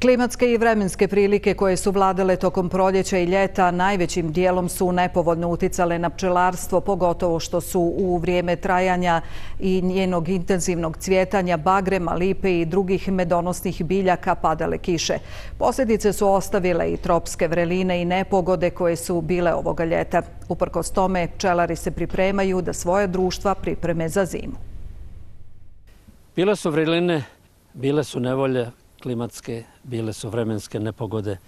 Klimatske i vremenske prilike koje su vladale tokom proljeća i ljeta najvećim dijelom su nepovodno uticale na pčelarstvo, pogotovo što su u vrijeme trajanja i njenog intenzivnog cvjetanja bagrema, lipe i drugih medonosnih biljaka padale kiše. Posljedice su ostavile i tropske vreline i nepogode koje su bile ovoga ljeta. Uprkos tome, pčelari se pripremaju da svoje društva pripreme za zimu. Bile su vreline, bile su nevolje, klimatske, bile su vremenske nepogode.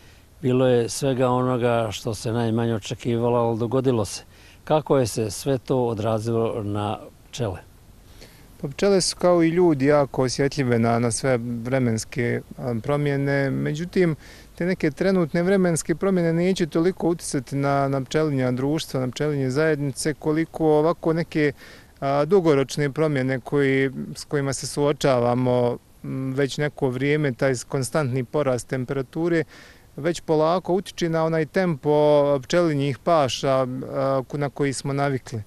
Bilo je svega onoga što se najmanje očekivalo, ali dogodilo se. Kako je se sve to odrazilo na pčele? Pa pčele su kao i ljudi jako osjetljive na, na sve vremenske promjene. Međutim, te neke trenutne vremenske promjene neće toliko uticati na, na pčelinja društva, na pčelinje zajednice, koliko ovako neke a, dugoročne promjene koji, s kojima se suočavamo već neko vrijeme, taj konstantni porast temperature, već polako utiče na onaj tempo pčelinjih paša na koji smo navikli.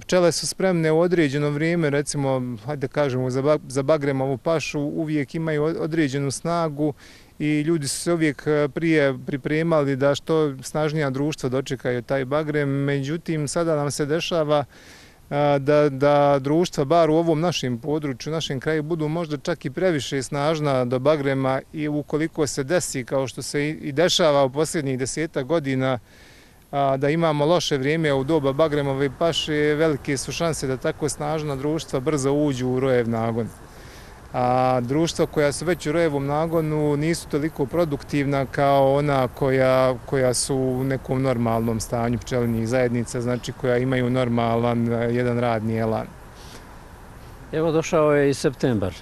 Pčele su spremne u određeno vrijeme, recimo, hajde kažemo, za bagremovu pašu uvijek imaju određenu snagu i ljudi su se uvijek e, prije pripremali da što snažnija društva dočekaju taj bagrem. Međutim, sada nam se dešava da, da društva, bar u ovom našem području, našem kraju, budu možda čak i previše snažna do Bagrema i ukoliko se desi, kao što se i dešava u posljednjih deseta godina, da imamo loše vrijeme u doba Bagremove paše, velike su šanse da tako snažna društva brzo uđu u rojev nagon a društva koja su već u rojevom nagonu nisu toliko produktivna kao ona koja, koja su u nekom normalnom stanju pčelinjih zajednica, znači koja imaju normalan e, jedan radni elan. Evo došao je i septembar.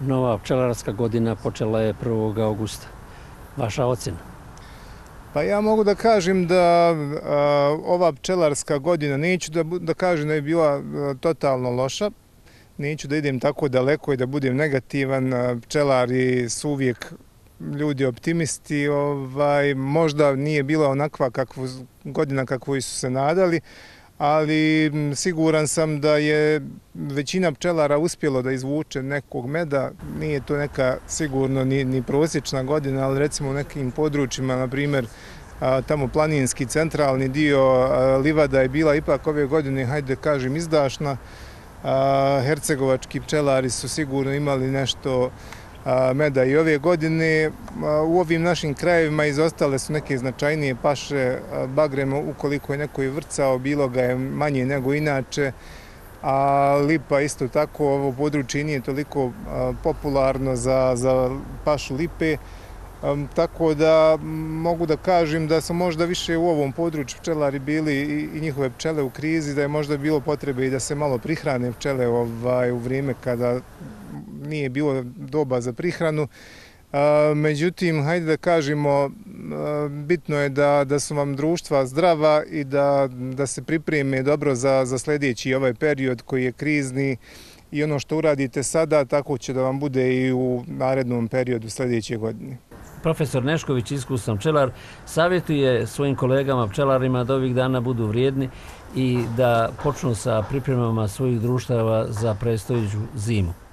Nova pčelarska godina počela je 1. augusta. Vaša ocena? Pa ja mogu da kažem da a, ova pčelarska godina, neću da, da kažem da je bila a, totalno loša, neću da idem tako daleko i da budem negativan. Pčelari su uvijek ljudi optimisti. Ovaj, možda nije bila onakva kakvu, godina kakvu su se nadali, ali siguran sam da je većina pčelara uspjelo da izvuče nekog meda. Nije to neka sigurno ni, ni prosječna godina, ali recimo u nekim područjima, na primjer, tamo planinski centralni dio livada je bila ipak ove godine, hajde kažem, izdašna hercegovački pčelari su sigurno imali nešto meda i ove godine. U ovim našim krajevima izostale su neke značajnije paše bagrema ukoliko je neko i vrcao, bilo ga je manje nego inače. A lipa isto tako, ovo područje nije toliko popularno za, za pašu lipe. Tako da mogu da kažem da su možda više u ovom području pčelari bili i njihove pčele u krizi, da je možda bilo potrebe i da se malo prihrane pčele ovaj, u vrijeme kada nije bilo doba za prihranu. Međutim, hajde da kažemo, bitno je da, da su vam društva zdrava i da, da se pripreme dobro za, za sljedeći ovaj period koji je krizni i ono što uradite sada, tako će da vam bude i u narednom periodu sljedeće godine. Profesor Nešković, iskusan pčelar, savjetuje svojim kolegama pčelarima da ovih dana budu vrijedni i da počnu sa pripremama svojih društava za predstojeću zimu.